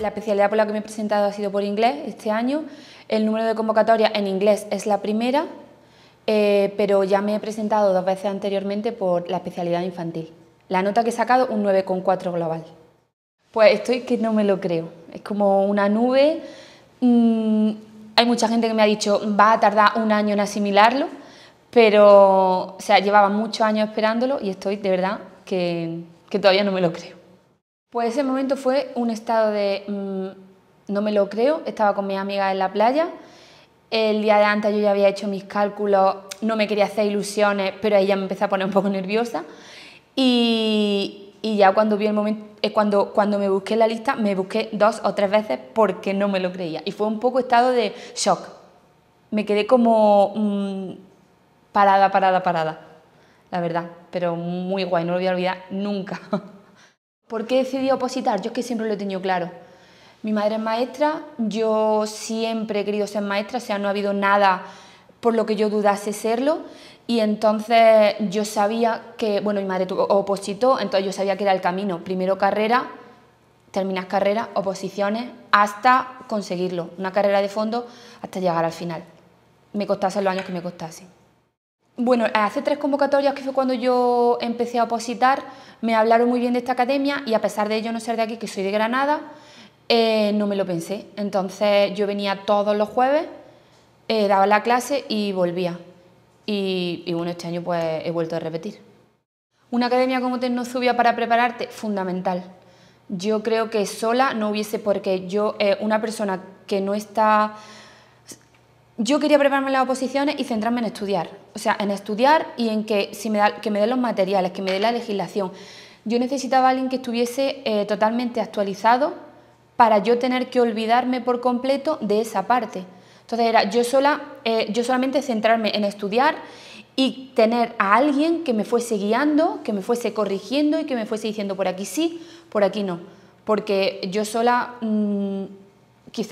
La especialidad por la que me he presentado ha sido por inglés este año. El número de convocatoria en inglés es la primera, eh, pero ya me he presentado dos veces anteriormente por la especialidad infantil. La nota que he sacado, un 9,4 global. Pues estoy que no me lo creo. Es como una nube. Mm, hay mucha gente que me ha dicho, va a tardar un año en asimilarlo, pero o sea, llevaba muchos años esperándolo y estoy de verdad que, que todavía no me lo creo. Pues ese momento fue un estado de mm, no me lo creo, estaba con mi amiga en la playa, el día de antes yo ya había hecho mis cálculos, no me quería hacer ilusiones, pero ella me empezó a poner un poco nerviosa y, y ya cuando vi el momento, eh, cuando, cuando me busqué la lista, me busqué dos o tres veces porque no me lo creía y fue un poco estado de shock. Me quedé como mm, parada, parada, parada, la verdad, pero muy guay, no lo voy a olvidar nunca. ¿Por qué decidí opositar? Yo es que siempre lo he tenido claro. Mi madre es maestra, yo siempre he querido ser maestra, o sea, no ha habido nada por lo que yo dudase serlo y entonces yo sabía que, bueno, mi madre opositó, entonces yo sabía que era el camino, primero carrera, terminas carrera, oposiciones, hasta conseguirlo, una carrera de fondo hasta llegar al final. Me costase los años que me costase. Bueno, hace tres convocatorias, que fue cuando yo empecé a opositar, me hablaron muy bien de esta academia y a pesar de ello no ser de aquí, que soy de Granada, eh, no me lo pensé. Entonces yo venía todos los jueves, eh, daba la clase y volvía. Y, bueno, este año pues he vuelto a repetir. Una academia como Tecnozubia para prepararte, fundamental. Yo creo que sola no hubiese, porque yo, eh, una persona que no está yo quería prepararme las oposiciones y centrarme en estudiar. O sea, en estudiar y en que, si me, da, que me den los materiales, que me dé la legislación. Yo necesitaba a alguien que estuviese eh, totalmente actualizado para yo tener que olvidarme por completo de esa parte. Entonces era yo sola, eh, yo solamente centrarme en estudiar y tener a alguien que me fuese guiando, que me fuese corrigiendo y que me fuese diciendo por aquí sí, por aquí no. Porque yo sola... Mm,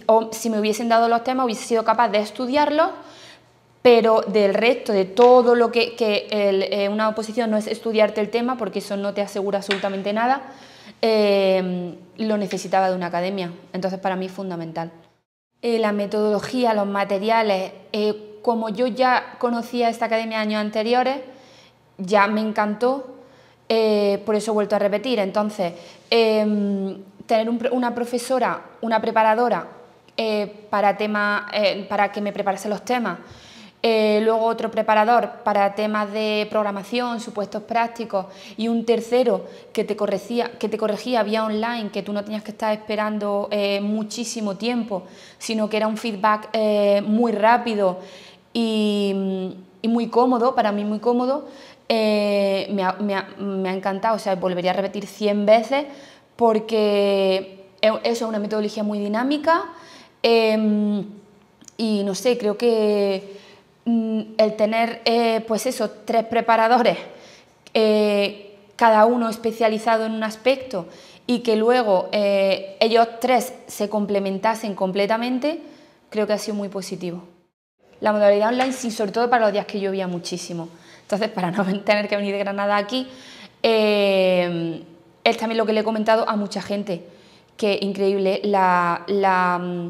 o si me hubiesen dado los temas hubiese sido capaz de estudiarlos, pero del resto, de todo lo que, eh, una oposición no es estudiarte el tema, porque eso no te asegura absolutamente nada, eh, lo necesitaba de una academia. Entonces para mí es fundamental. Eh, la metodología, los materiales, como yo ya conocía esta academia años anteriores, ya me encantó, por eso he vuelto a repetir. Entonces, tener una profesora, una preparadora eh, para, tema, eh, para que me preparase los temas, eh, luego otro preparador para temas de programación, supuestos prácticos y un tercero que te corregía, que te corregía vía online, que tú no tenías que estar esperando muchísimo tiempo, sino que era un feedback muy rápido y, muy cómodo, para mí muy cómodo, me ha, me, ha, me, ha, encantado, o sea, volvería a repetir 100 veces porque eso es una metodología muy dinámica em, y no sé, creo que mm, el tener eh, pues eso, tres preparadores, eh, cada uno especializado en un aspecto y que luego eh, ellos tres se complementasen completamente, creo que ha sido muy positivo. La modalidad online sí, sobre todo para los días que llovía muchísimo. Entonces, para no tener que venir de Granada aquí, es también lo que le he comentado a mucha gente, que increíble, mm,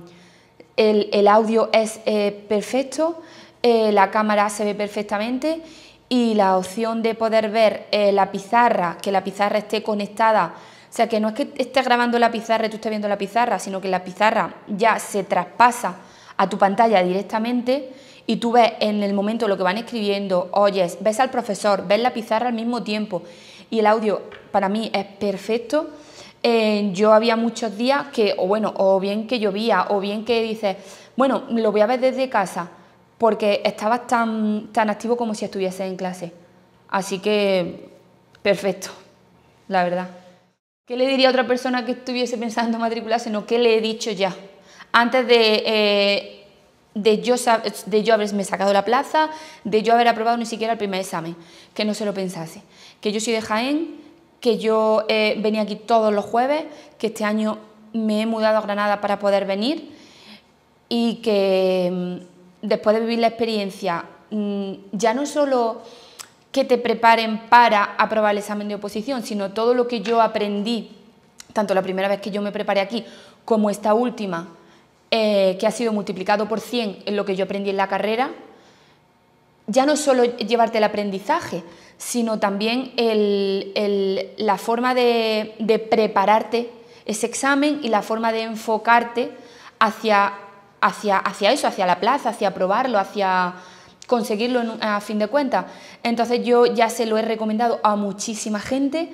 el, audio es eh, perfecto, eh, la cámara se ve perfectamente y la opción de poder ver eh, la pizarra, que la pizarra esté conectada, o sea, que no es que estés grabando la pizarra y tú estés viendo la pizarra, sino que la pizarra ya se traspasa a tu pantalla directamente y tú ves en el momento lo que van escribiendo, oyes, ves al profesor, ves la pizarra al mismo tiempo y el audio para mí es perfecto. Eh, yo había muchos días que, o bueno, o bien que llovía, o bien que dices, bueno, lo voy a ver desde casa, porque estabas tan, tan activo como si estuviese en clase. Así que, perfecto, la verdad. ¿Qué le diría a otra persona que estuviese pensando en matricularse? No, ¿qué le he dicho ya? Antes de, eh, de, yo, de yo haberme sacado la plaza, de yo haber aprobado ni siquiera el primer examen, que no se lo pensase que yo soy de Jaén, que yo eh, venía aquí todos los jueves, que este año me he mudado a Granada para poder venir y que mm, después de vivir la experiencia, mm, ya no solo que te preparen para aprobar el examen de oposición, sino todo lo que yo aprendí, tanto la primera vez que yo me preparé aquí como esta última, eh, que ha sido multiplicado por 100 en lo que yo aprendí en la carrera, ya no solo llevarte el aprendizaje, sino también la forma de, prepararte ese examen y la forma de enfocarte hacia, hacia, hacia eso, hacia la plaza, hacia probarlo, hacia conseguirlo a fin de cuentas. Entonces yo ya se lo he recomendado a muchísima gente,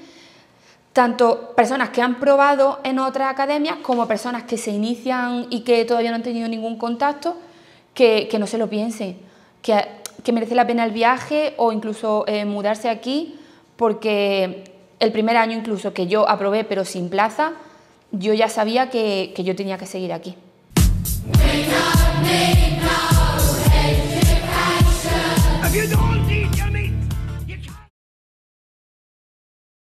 tanto personas que han probado en otras academias como personas que se inician y que todavía no han tenido ningún contacto, que, no se lo piensen, que, que, merece la pena el viaje o incluso eh, mudarse aquí, porque el primer año incluso que yo aprobé pero sin plaza, yo ya sabía que, que yo tenía que seguir aquí.